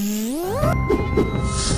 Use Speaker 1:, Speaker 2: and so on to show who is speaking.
Speaker 1: Mm-hmm.